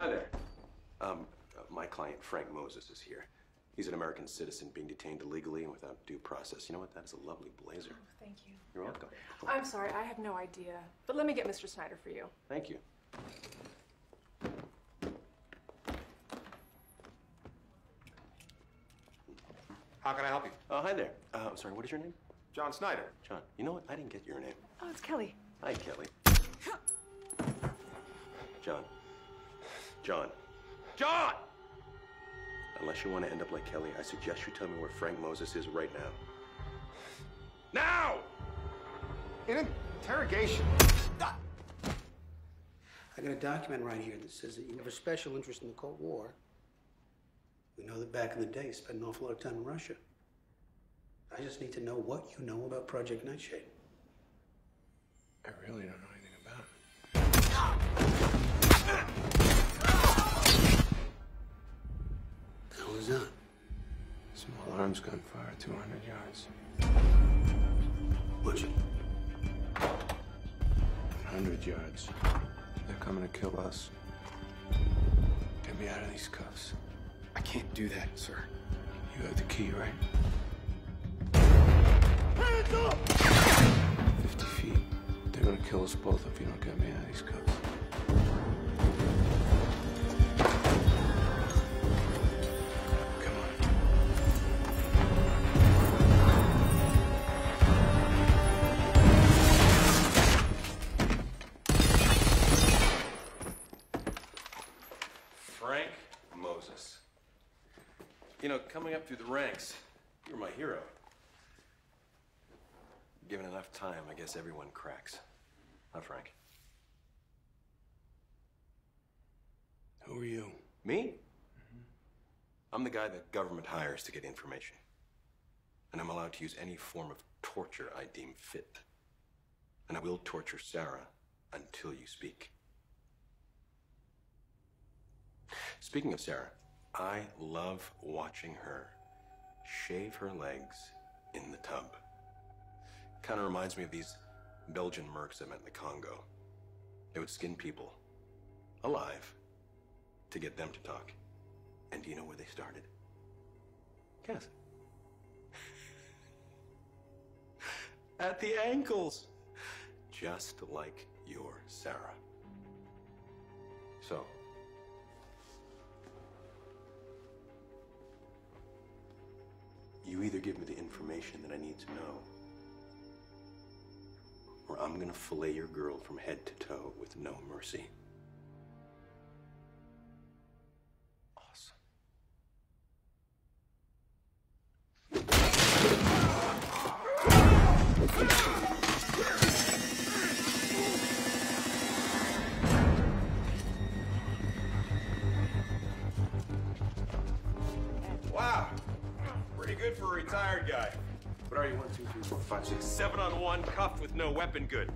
Hi there. Um, uh, my client, Frank Moses, is here. He's an American citizen being detained illegally and without due process. You know what? That is a lovely blazer. Thank you. You're welcome. I'm sorry, I have no idea. But let me get Mr. Snyder for you. Thank you. How can I help you? Oh, hi there. Uh, I'm sorry, what is your name? John Snyder. John. You know what? I didn't get your name. Oh, it's Kelly. Hi, Kelly. John. John. John! Unless you want to end up like Kelly, I suggest you tell me where Frank Moses is right now. Now! In interrogation. Ah! I got a document right here that says that you have a special interest in the Cold War. We know that back in the day you spent an awful lot of time in Russia. I just need to know what you know about Project Nightshade. I really don't know Small arms gunfire, 200 yards. It. 100 yards. They're coming to kill us. Get me out of these cuffs. I can't do that, sir. You have the key, right? Hands up! 50 feet. They're gonna kill us both if you don't get me out of these cuffs. Frank Moses. You know, coming up through the ranks, you're my hero. Given enough time, I guess everyone cracks. Huh, Frank? Who are you? Me? Mm-hmm. I'm the guy that government hires to get information. And I'm allowed to use any form of torture I deem fit. And I will torture Sarah until you speak. Speaking of Sarah, I love watching her shave her legs in the tub. Kind of reminds me of these Belgian mercs I met in the Congo. They would skin people alive to get them to talk. And do you know where they started? Guess. At the ankles. Just like your Sarah. So, you either give me the information that I need to know, or I'm gonna fillet your girl from head to toe with no mercy. Pretty good for a retired guy. What are you? One, two, three, four, five, six, seven on one, cuffed with no weapon good.